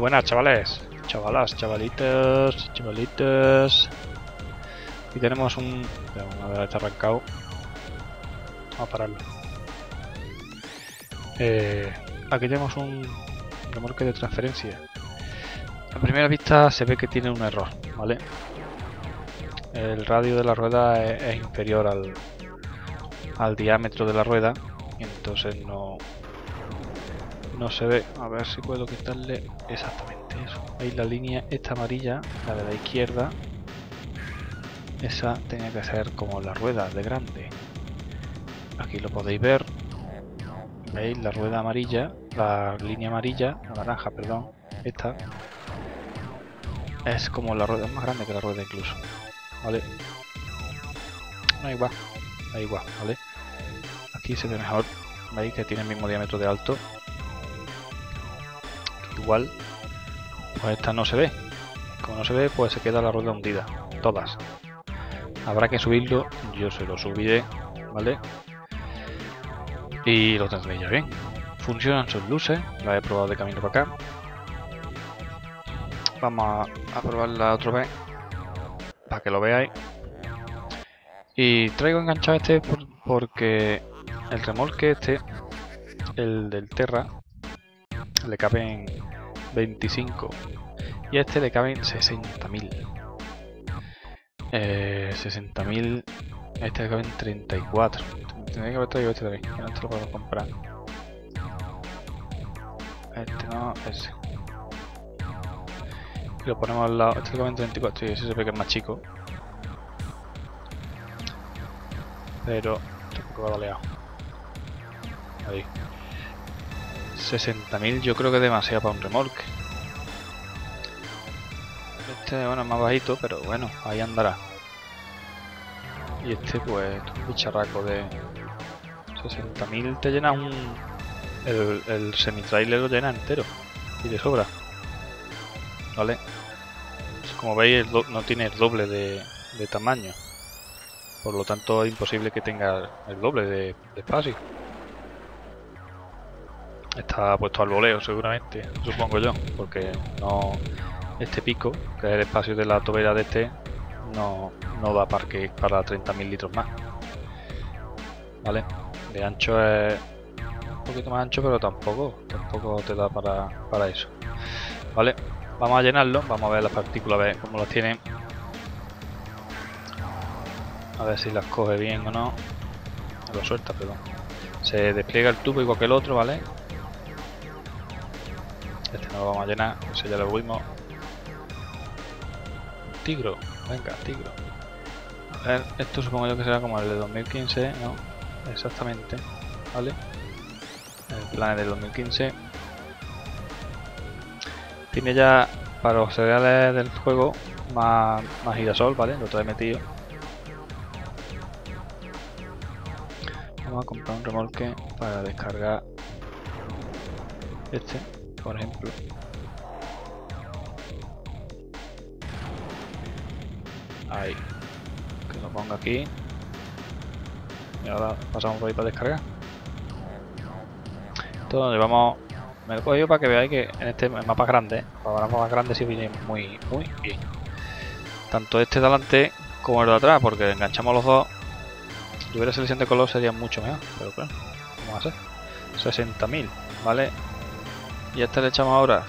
Buenas, chavales. Chavalas, chavalitos, chavalitos. Aquí tenemos un... A ver, está arrancado. Vamos a pararlo. Eh, aquí tenemos un remolque de transferencia. A primera vista se ve que tiene un error, ¿vale? El radio de la rueda es, inferior al, al diámetro de la rueda y entonces no no se ve. A ver si puedo quitarle exactamente eso. Veis la línea esta amarilla la de la izquierda. Esa tenía que ser como la rueda de grande. Aquí lo podéis ver. Veis la rueda amarilla la línea amarilla la naranja perdón esta. Es como la rueda es más grande que la rueda incluso vale no igual da igual vale aquí se ve mejor veis que tiene el mismo diámetro de alto pues esta no se ve. Como no se ve pues se queda la rueda hundida. Todas. Habrá que subirlo. Yo se lo subiré vale y lo tendré ya bien. Funcionan sus luces. La he probado de camino para acá. Vamos a, a probarla otra vez. Para que lo veáis. Y traigo enganchado este por, porque el remolque este, el del Terra, le caben 25 y a este le caben 60.000. Eh, 60.000, este le caben 34. Tendría que haber traído este también, que no este lo puedo comprar. Este no, ese. Y lo ponemos al lado, este le caben 34 y ese se ve que es más chico. Pero tampoco va baleado. Ahí. 60.000 yo creo que es demasiado para un remolque. Este, bueno, es más bajito, pero bueno, ahí andará. Y este, pues, un bicharraco de 60.000 te llena un... El, semi-trailer lo llena entero. Y de sobra. ¿Vale? Como veis, no tiene el doble de, tamaño. Por lo tanto, es imposible que tenga el doble de espacio. Está puesto al voleo seguramente, supongo yo, porque no este pico, que es el espacio de la tobera de este, no, no da para, que, para 30.000 litros más. ¿Vale? De ancho es un poquito más ancho, pero tampoco, tampoco te da para, para eso. ¿Vale? Vamos a llenarlo, vamos a ver las partículas, a ver cómo las tiene. A ver si las coge bien o no. Lo suelta, perdón. Se despliega el tubo igual que el otro, ¿vale? Este no lo vamos a llenar, ese ya lo vimos. Tigro, venga, tigro. A ver, esto supongo yo que será como el de 2015, ¿no? Exactamente, ¿vale? El plan del 2015. Tiene ya para los cereales del juego más, más girasol, ¿vale? Lo trae metido. Vamos a comprar un remolque para descargar este por ejemplo. Ahí. Que lo ponga aquí. Y ahora pasamos por ahí para descargar. Esto donde vamos... Me lo he cogido para que veáis que en este mapa grande, para mapas grandes sí viene muy, muy bien. Tanto este de adelante como el de atrás, porque enganchamos los dos. Si tuviera selección de color sería mucho mejor, pero claro, vamos a hacer? 60.000, ¿vale? Y a este le echamos ahora.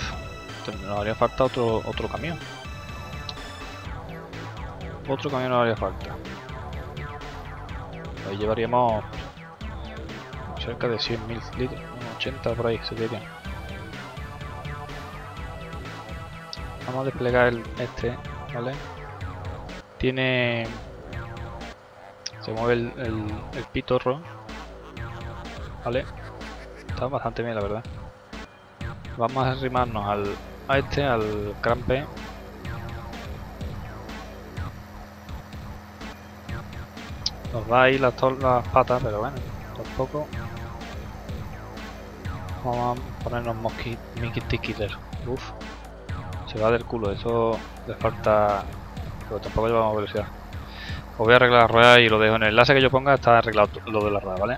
Nos haría falta otro otro camión. Otro camión nos haría falta. Ahí llevaríamos cerca de 100.000 litros, 80 por ahí se dirían. Vamos a desplegar el, este, ¿vale? Tiene... Se mueve el, el, el pitorro, ¿vale? Está bastante bien la verdad. Vamos a arrimarnos al, a este, al crampe. Nos va ahí las, las patas, pero bueno, tampoco. Vamos a ponernos Mickey Killer. Uf, se va del culo, eso le falta. Pero tampoco llevamos velocidad. Os voy a arreglar la rueda y lo dejo en el enlace que yo ponga, está arreglado lo de la rueda, ¿vale?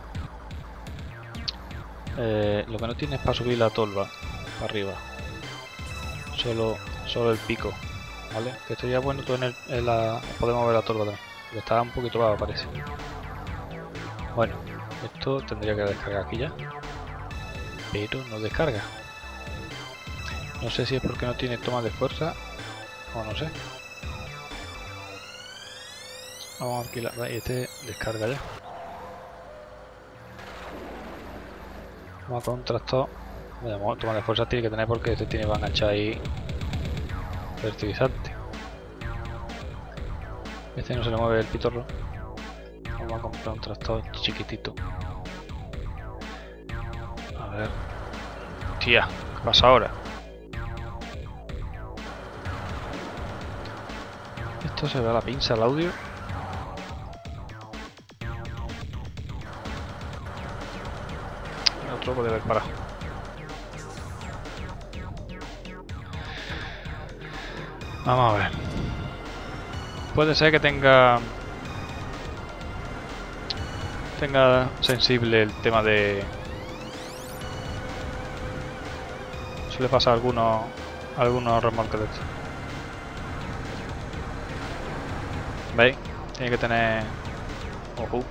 Eh, lo que no tiene es para subir la tolva arriba. solo, solo el pico. ¿Vale? Que esto ya bueno todo en, la... Podemos ver la torba también. Está un poquito bajo parece. Bueno, esto tendría que descargar aquí ya. Pero no descarga. No sé si es porque no tiene toma de fuerza o no sé. Vamos a alquilar. Este descarga ya. Vamos a contrastar. Toma de fuerza tiene que tener porque este tiene enganchar ahí fertilizante. Este no se le mueve el pitorro. Vamos a comprar un tractor chiquitito. A ver. Tía, ¿qué pasa ahora? Esto se ve a la pinza el audio. otro puede haber parado. Vamos a ver. Puede ser que tenga... Tenga sensible el tema de... Suele pasar algunos, algunos remolques de esto. ¿Veis? Tiene que tener... Ojo.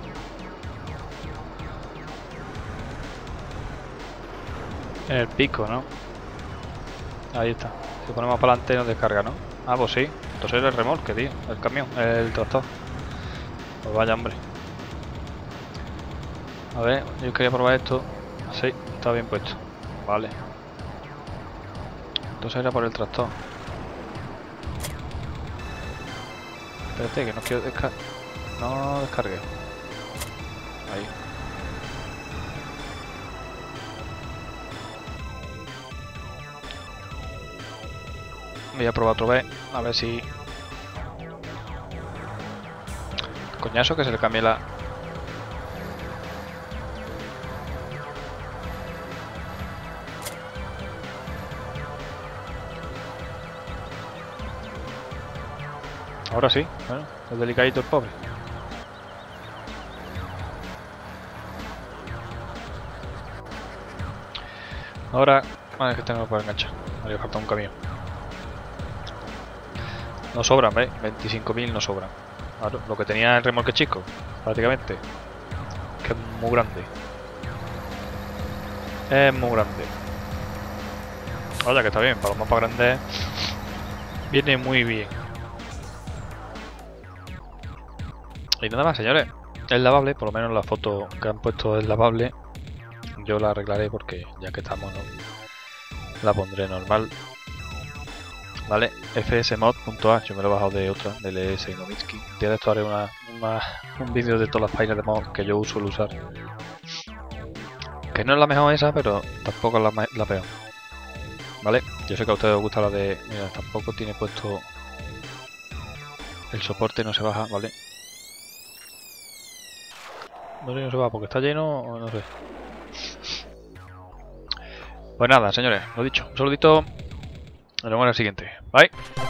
En el pico, ¿no? Ahí está. Si ponemos para adelante nos descarga, ¿no? Ah, pues sí. Entonces el remolque, tío. El camión, el tractor. Pues vaya, hombre. A ver, yo quería probar esto. Sí, está bien puesto. Vale. Entonces era por el tractor. Espérate, que no quiero descargar. No descargue. Ahí. Voy a probar otra vez, a ver si... Coñazo que se le cambie la... Ahora sí, bueno, es delicadito el pobre. Ahora, vale, que tengo que enganchar. Me haría falta un camión. No sobran, ¿ves? 25.000 no sobran. lo que tenía el remolque chico, prácticamente. Que es muy grande. Es muy grande. Vaya que está bien, para los mapas grandes viene muy bien. Y nada más, señores. Es lavable, por lo menos la foto que han puesto es lavable. Yo la arreglaré porque ya que estamos, ¿no? la pondré normal ¿vale? fsmod.a, yo me lo he bajado de otra, del ES Novitsky. Día de esto haré una, un vídeo de todas las páginas de mod que yo suelo usar. Que no es la mejor esa, pero tampoco es la, peor. ¿Vale? Yo sé que a ustedes os gusta la de... Mira, tampoco tiene puesto... El soporte no se baja, ¿vale? No sé no se va porque está lleno o no sé. Pues nada, señores, lo dicho. Un saludito nos vemos en el siguiente. Bye.